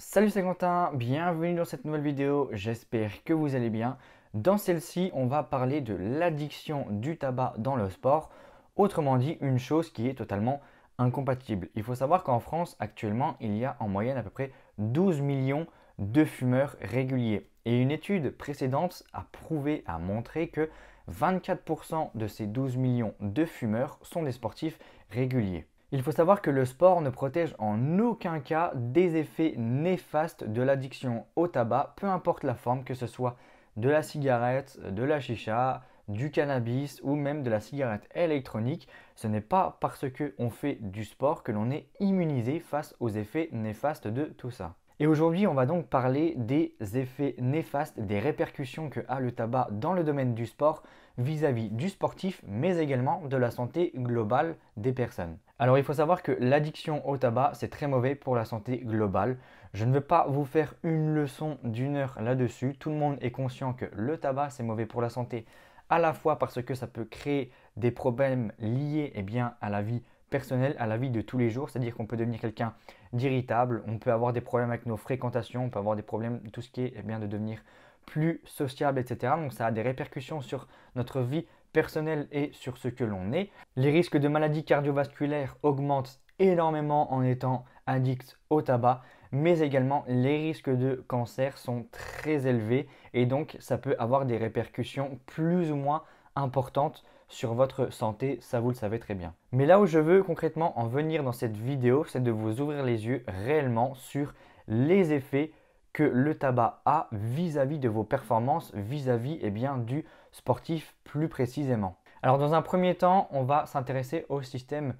Salut c'est Quentin, bienvenue dans cette nouvelle vidéo, j'espère que vous allez bien. Dans celle-ci, on va parler de l'addiction du tabac dans le sport, autrement dit une chose qui est totalement incompatible. Il faut savoir qu'en France actuellement, il y a en moyenne à peu près 12 millions de fumeurs réguliers. Et une étude précédente a prouvé, a montré que 24% de ces 12 millions de fumeurs sont des sportifs réguliers. Il faut savoir que le sport ne protège en aucun cas des effets néfastes de l'addiction au tabac, peu importe la forme, que ce soit de la cigarette, de la chicha, du cannabis ou même de la cigarette électronique. Ce n'est pas parce qu'on fait du sport que l'on est immunisé face aux effets néfastes de tout ça. Et aujourd'hui, on va donc parler des effets néfastes, des répercussions que a le tabac dans le domaine du sport vis-à-vis du sportif, mais également de la santé globale des personnes. Alors il faut savoir que l'addiction au tabac, c'est très mauvais pour la santé globale. Je ne veux pas vous faire une leçon d'une heure là-dessus. Tout le monde est conscient que le tabac, c'est mauvais pour la santé, à la fois parce que ça peut créer des problèmes liés eh à la vie personnelle, à la vie de tous les jours. C'est-à-dire qu'on peut devenir quelqu'un d'irritable, on peut avoir des problèmes avec nos fréquentations, on peut avoir des problèmes, tout ce qui est eh bien, de devenir plus sociable, etc. Donc ça a des répercussions sur notre vie personnel et sur ce que l'on est. Les risques de maladies cardiovasculaires augmentent énormément en étant addict au tabac, mais également les risques de cancer sont très élevés et donc ça peut avoir des répercussions plus ou moins importantes sur votre santé, ça vous le savez très bien. Mais là où je veux concrètement en venir dans cette vidéo, c'est de vous ouvrir les yeux réellement sur les effets que le tabac a vis-à-vis de vos performances, vis-à-vis eh bien, du sportif plus précisément. Alors dans un premier temps, on va s'intéresser au système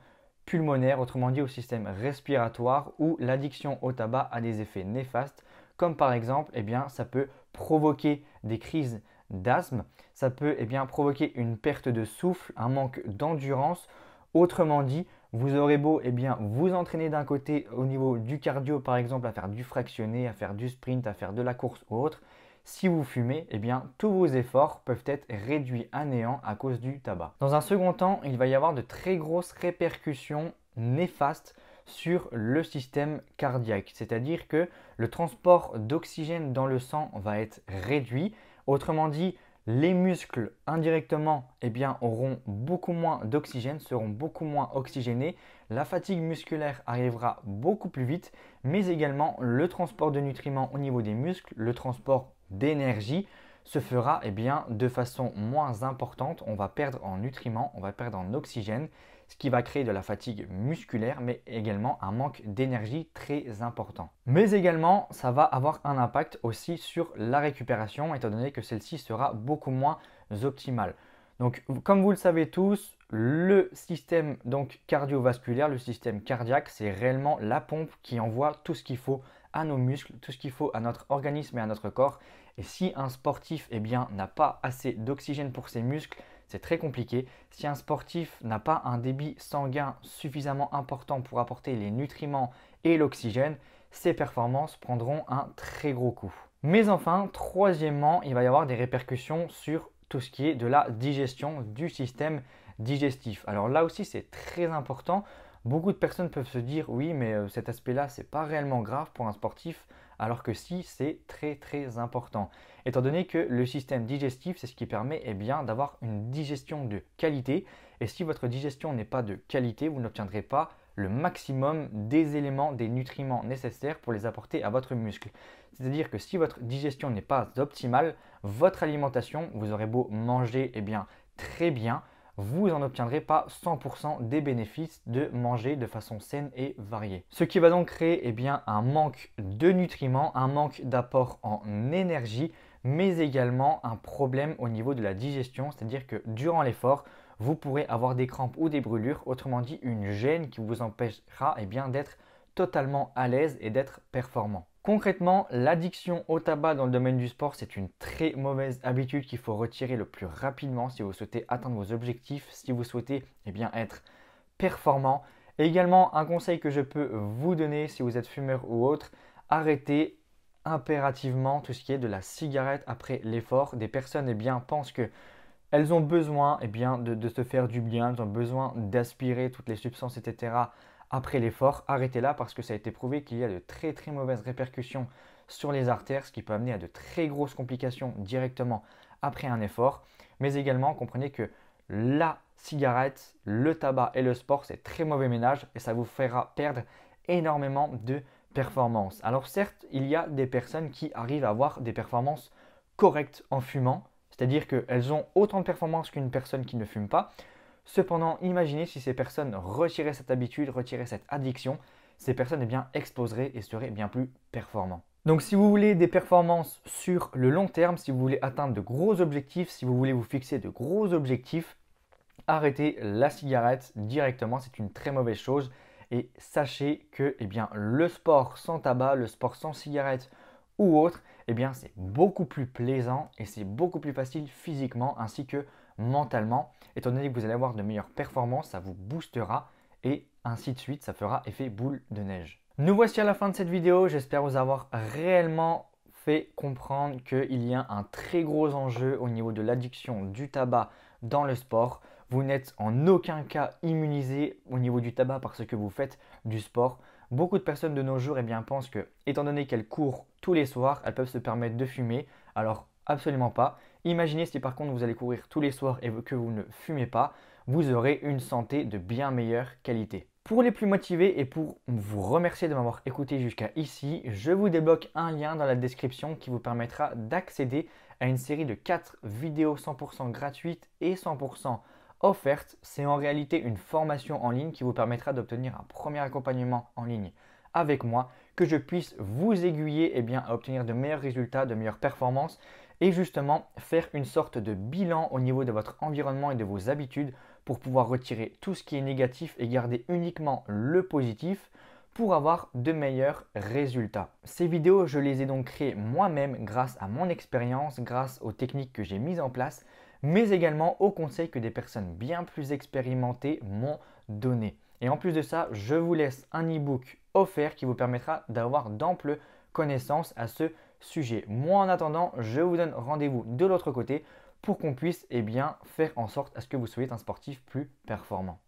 pulmonaire, autrement dit au système respiratoire, où l'addiction au tabac a des effets néfastes, comme par exemple, eh bien, ça peut provoquer des crises d'asthme, ça peut eh bien, provoquer une perte de souffle, un manque d'endurance, autrement dit, vous aurez beau eh bien, vous entraîner d'un côté au niveau du cardio, par exemple, à faire du fractionné, à faire du sprint, à faire de la course ou autre. Si vous fumez, eh bien, tous vos efforts peuvent être réduits à néant à cause du tabac. Dans un second temps, il va y avoir de très grosses répercussions néfastes sur le système cardiaque. C'est-à-dire que le transport d'oxygène dans le sang va être réduit. Autrement dit, les muscles indirectement eh bien, auront beaucoup moins d'oxygène, seront beaucoup moins oxygénés. La fatigue musculaire arrivera beaucoup plus vite, mais également le transport de nutriments au niveau des muscles, le transport d'énergie se fera eh de façon moins importante. On va perdre en nutriments, on va perdre en oxygène ce qui va créer de la fatigue musculaire, mais également un manque d'énergie très important. Mais également, ça va avoir un impact aussi sur la récupération, étant donné que celle-ci sera beaucoup moins optimale. Donc, comme vous le savez tous, le système donc cardiovasculaire, le système cardiaque, c'est réellement la pompe qui envoie tout ce qu'il faut à nos muscles, tout ce qu'il faut à notre organisme et à notre corps. Et si un sportif eh n'a pas assez d'oxygène pour ses muscles, c'est très compliqué. Si un sportif n'a pas un débit sanguin suffisamment important pour apporter les nutriments et l'oxygène, ses performances prendront un très gros coup. Mais enfin, troisièmement, il va y avoir des répercussions sur tout ce qui est de la digestion du système digestif. Alors là aussi, c'est très important. Beaucoup de personnes peuvent se dire oui, mais euh, cet aspect-là, c'est pas réellement grave pour un sportif alors que si c'est très très important. Étant donné que le système digestif, c'est ce qui permet eh bien, d'avoir une digestion de qualité, et si votre digestion n'est pas de qualité, vous n'obtiendrez pas le maximum des éléments, des nutriments nécessaires pour les apporter à votre muscle. C'est-à-dire que si votre digestion n'est pas optimale, votre alimentation, vous aurez beau manger eh bien, très bien, vous n'en obtiendrez pas 100% des bénéfices de manger de façon saine et variée. Ce qui va donc créer eh un manque de nutriments, un manque d'apport en énergie, mais également un problème au niveau de la digestion, c'est-à-dire que durant l'effort, vous pourrez avoir des crampes ou des brûlures, autrement dit une gêne qui vous empêchera eh d'être totalement à l'aise et d'être performant. Concrètement, l'addiction au tabac dans le domaine du sport, c'est une très mauvaise habitude qu'il faut retirer le plus rapidement si vous souhaitez atteindre vos objectifs, si vous souhaitez eh être performant. également, un conseil que je peux vous donner si vous êtes fumeur ou autre, arrêtez impérativement tout ce qui est de la cigarette après l'effort. Des personnes eh bien, pensent que elles ont besoin eh de se faire du bien, elles ont besoin d'aspirer toutes les substances, etc après l'effort, arrêtez là parce que ça a été prouvé qu'il y a de très très mauvaises répercussions sur les artères, ce qui peut amener à de très grosses complications directement après un effort. Mais également, comprenez que la cigarette, le tabac et le sport, c'est très mauvais ménage et ça vous fera perdre énormément de performances. Alors certes, il y a des personnes qui arrivent à avoir des performances correctes en fumant, c'est-à-dire qu'elles ont autant de performances qu'une personne qui ne fume pas. Cependant, imaginez si ces personnes retiraient cette habitude, retiraient cette addiction, ces personnes eh bien, exploseraient et seraient bien plus performantes. Donc si vous voulez des performances sur le long terme, si vous voulez atteindre de gros objectifs, si vous voulez vous fixer de gros objectifs, arrêtez la cigarette directement, c'est une très mauvaise chose. Et sachez que eh bien, le sport sans tabac, le sport sans cigarette ou autre, eh c'est beaucoup plus plaisant et c'est beaucoup plus facile physiquement ainsi que mentalement. Étant donné que vous allez avoir de meilleures performances, ça vous boostera et ainsi de suite, ça fera effet boule de neige. Nous voici à la fin de cette vidéo. J'espère vous avoir réellement fait comprendre qu'il y a un très gros enjeu au niveau de l'addiction du tabac dans le sport. Vous n'êtes en aucun cas immunisé au niveau du tabac parce que vous faites du sport. Beaucoup de personnes de nos jours eh bien, pensent que, étant donné qu'elles courent tous les soirs, elles peuvent se permettre de fumer. Alors, absolument pas. Imaginez si par contre vous allez courir tous les soirs et que vous ne fumez pas, vous aurez une santé de bien meilleure qualité. Pour les plus motivés et pour vous remercier de m'avoir écouté jusqu'à ici, je vous débloque un lien dans la description qui vous permettra d'accéder à une série de 4 vidéos 100% gratuites et 100% offertes. C'est en réalité une formation en ligne qui vous permettra d'obtenir un premier accompagnement en ligne avec moi, que je puisse vous aiguiller eh bien, à obtenir de meilleurs résultats, de meilleures performances et justement faire une sorte de bilan au niveau de votre environnement et de vos habitudes pour pouvoir retirer tout ce qui est négatif et garder uniquement le positif pour avoir de meilleurs résultats. Ces vidéos, je les ai donc créées moi-même grâce à mon expérience, grâce aux techniques que j'ai mises en place, mais également aux conseils que des personnes bien plus expérimentées m'ont donné. Et en plus de ça, je vous laisse un e-book offert qui vous permettra d'avoir d'amples connaissances à ce sujet. Moi en attendant, je vous donne rendez-vous de l'autre côté pour qu'on puisse eh faire en sorte à ce que vous soyez un sportif plus performant.